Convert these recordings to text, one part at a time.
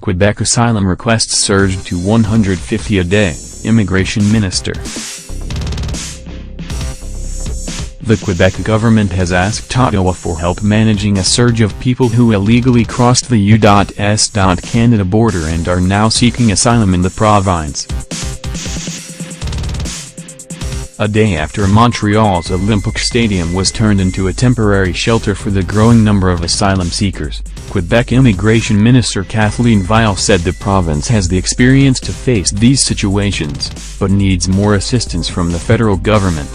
Quebec asylum requests surged to 150 a day, Immigration Minister. The Quebec government has asked Ottawa for help managing a surge of people who illegally crossed the U.S. Canada border and are now seeking asylum in the province. A day after Montreal's Olympic Stadium was turned into a temporary shelter for the growing number of asylum seekers, Quebec Immigration Minister Kathleen Weil said the province has the experience to face these situations, but needs more assistance from the federal government.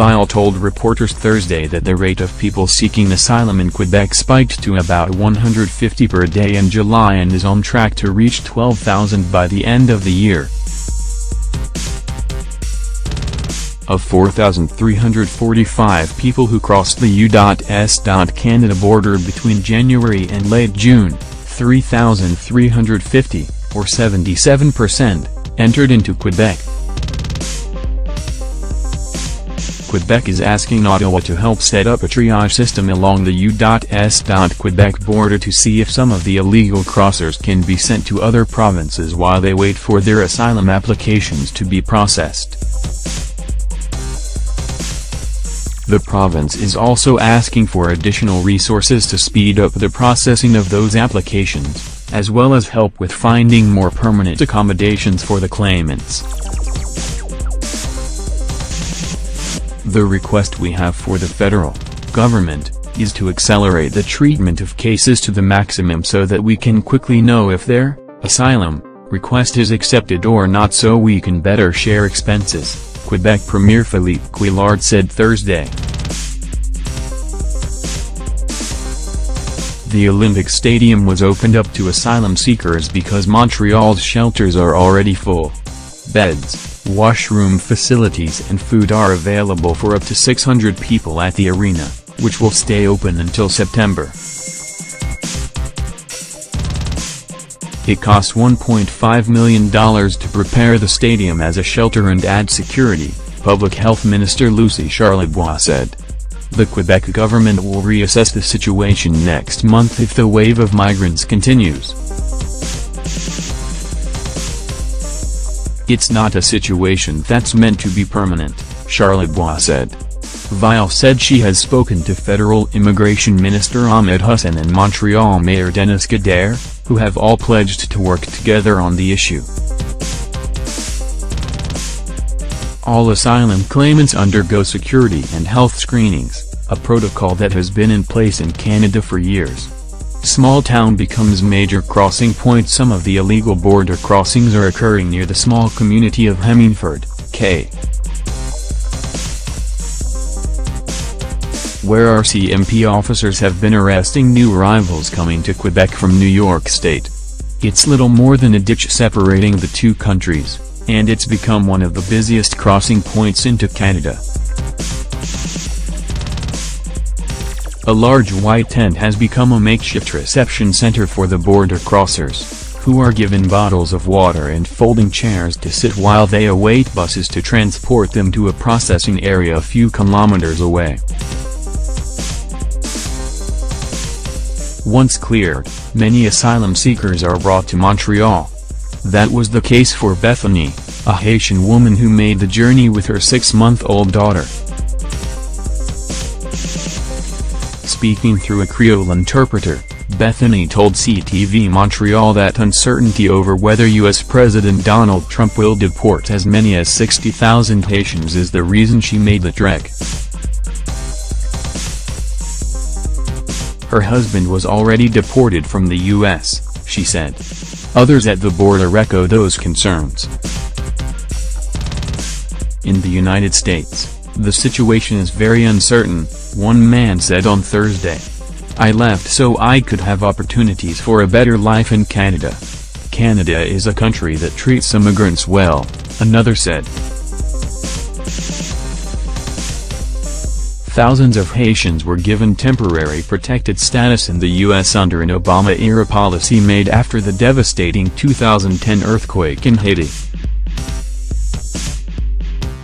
Weil told reporters Thursday that the rate of people seeking asylum in Quebec spiked to about 150 per day in July and is on track to reach 12,000 by the end of the year. Of 4,345 people who crossed the U.S. Canada border between January and late June, 3,350, or 77%, entered into Quebec. Quebec is asking Ottawa to help set up a triage system along the U.S. Quebec border to see if some of the illegal crossers can be sent to other provinces while they wait for their asylum applications to be processed. The province is also asking for additional resources to speed up the processing of those applications, as well as help with finding more permanent accommodations for the claimants. The request we have for the federal government is to accelerate the treatment of cases to the maximum so that we can quickly know if their asylum request is accepted or not so we can better share expenses, Quebec Premier Philippe Couillard said Thursday. The Olympic Stadium was opened up to asylum seekers because Montreal's shelters are already full. Beds, Washroom facilities and food are available for up to 600 people at the arena, which will stay open until September. It costs $1.5 million to prepare the stadium as a shelter and add security, Public Health Minister Lucie Charlebois said. The Quebec government will reassess the situation next month if the wave of migrants continues. It's not a situation that's meant to be permanent, Charlebois said. Weil said she has spoken to Federal Immigration Minister Ahmed Hussen and Montreal Mayor Denis Coderre, who have all pledged to work together on the issue. All asylum claimants undergo security and health screenings, a protocol that has been in place in Canada for years. Small town becomes major crossing point Some of the illegal border crossings are occurring near the small community of Hemmingford, K. Where RCMP officers have been arresting new arrivals coming to Quebec from New York State. It's little more than a ditch separating the two countries, and it's become one of the busiest crossing points into Canada. A large white tent has become a makeshift reception center for the border crossers, who are given bottles of water and folding chairs to sit while they await buses to transport them to a processing area a few kilometers away. Once cleared, many asylum seekers are brought to Montreal. That was the case for Bethany, a Haitian woman who made the journey with her six-month-old daughter. Speaking through a Creole interpreter, Bethany told CTV Montreal that uncertainty over whether U.S. President Donald Trump will deport as many as 60,000 Haitians is the reason she made the trek. Her husband was already deported from the U.S., she said. Others at the border echo those concerns. In the United States, the situation is very uncertain, one man said on Thursday. I left so I could have opportunities for a better life in Canada. Canada is a country that treats immigrants well, another said. Thousands of Haitians were given temporary protected status in the U.S. under an Obama-era policy made after the devastating 2010 earthquake in Haiti.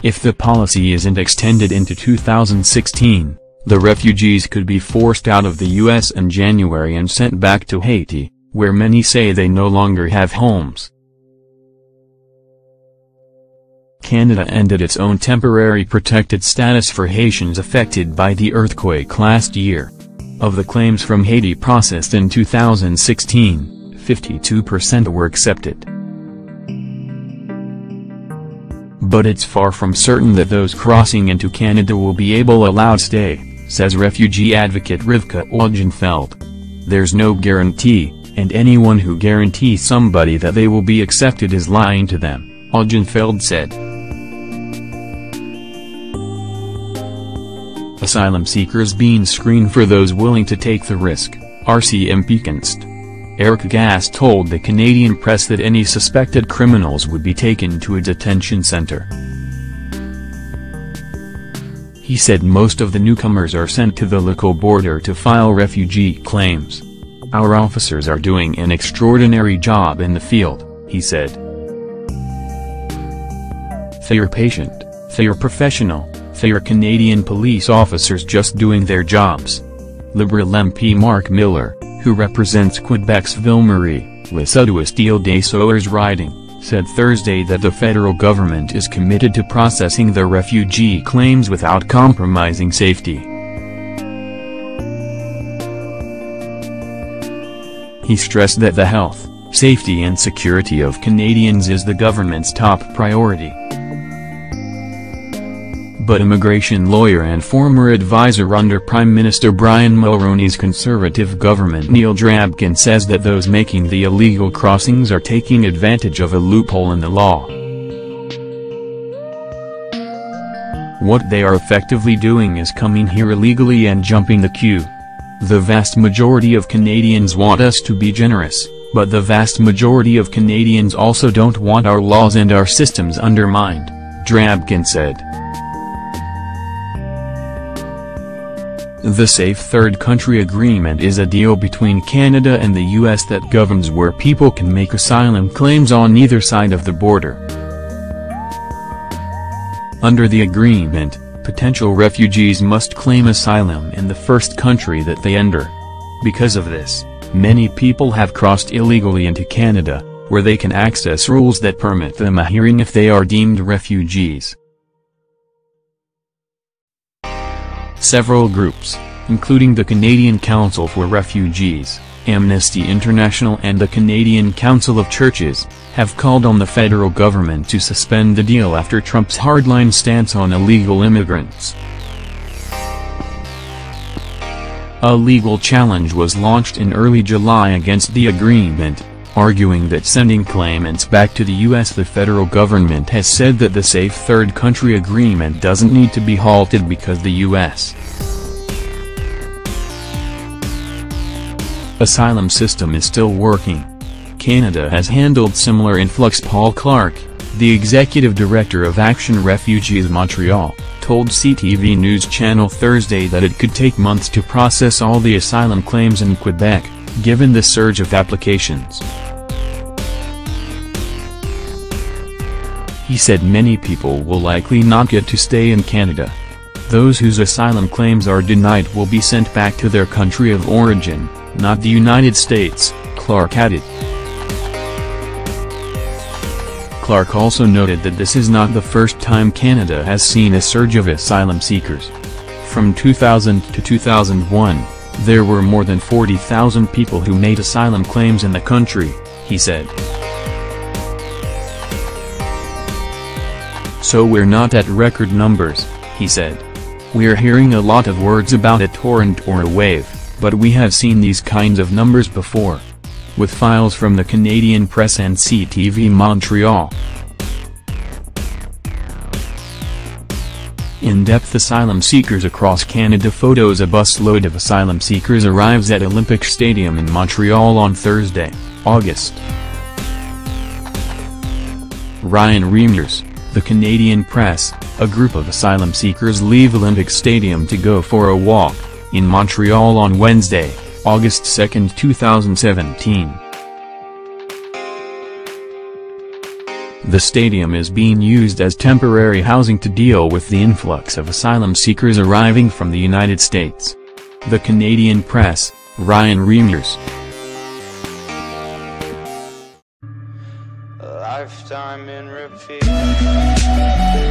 If the policy isn't extended into 2016, the refugees could be forced out of the U.S. in January and sent back to Haiti, where many say they no longer have homes. Canada ended its own temporary protected status for Haitians affected by the earthquake last year. Of the claims from Haiti processed in 2016, 52% were accepted. But it's far from certain that those crossing into Canada will be able allowed stay, says refugee advocate Rivka Augenfeld. There's no guarantee, and anyone who guarantees somebody that they will be accepted is lying to them, Augenfeld said. Asylum seekers being screened for those willing to take the risk, RCMP const. Eric Gass told the Canadian press that any suspected criminals would be taken to a detention center. He said most of the newcomers are sent to the local border to file refugee claims. Our officers are doing an extraordinary job in the field, he said. They are patient, they are professional, they are Canadian police officers just doing their jobs. Liberal MP Mark Miller, who represents Quebec's Ville-Marie, Le Sud-Ouest des Soeurs riding, said Thursday that the federal government is committed to processing the refugee claims without compromising safety. He stressed that the health, safety and security of Canadians is the government's top priority but immigration lawyer and former advisor under Prime Minister Brian Mulroney's conservative government Neil Drabkin says that those making the illegal crossings are taking advantage of a loophole in the law. What they are effectively doing is coming here illegally and jumping the queue. The vast majority of Canadians want us to be generous, but the vast majority of Canadians also don't want our laws and our systems undermined, Drabkin said. The Safe Third Country Agreement is a deal between Canada and the U.S. that governs where people can make asylum claims on either side of the border. Under the agreement, potential refugees must claim asylum in the first country that they enter. Because of this, many people have crossed illegally into Canada, where they can access rules that permit them a hearing if they are deemed refugees. Several groups, including the Canadian Council for Refugees, Amnesty International and the Canadian Council of Churches, have called on the federal government to suspend the deal after Trump's hardline stance on illegal immigrants. A legal challenge was launched in early July against the agreement, arguing that sending claimants back to the U.S. the federal government has said that the Safe Third Country Agreement doesn't need to be halted because the U.S. asylum system is still working. Canada has handled similar influx Paul Clark, the executive director of Action Refugees Montreal, told CTV News Channel Thursday that it could take months to process all the asylum claims in Quebec, given the surge of applications. He said many people will likely not get to stay in Canada. Those whose asylum claims are denied will be sent back to their country of origin, not the United States, Clark added. Clark also noted that this is not the first time Canada has seen a surge of asylum seekers. From 2000 to 2001, there were more than 40,000 people who made asylum claims in the country, he said. So we're not at record numbers, he said. We're hearing a lot of words about a torrent or a wave, but we have seen these kinds of numbers before. With files from the Canadian Press and CTV Montreal. In-depth asylum seekers across Canada photos A busload of asylum seekers arrives at Olympic Stadium in Montreal on Thursday, August. Ryan Remiorz, the Canadian Press, a group of asylum seekers leave Olympic Stadium to go for a walk, in Montreal on Wednesday, August 2, 2017. The stadium is being used as temporary housing to deal with the influx of asylum seekers arriving from the United States. The Canadian Press, Ryan Remiorz. Lifetime in repeat.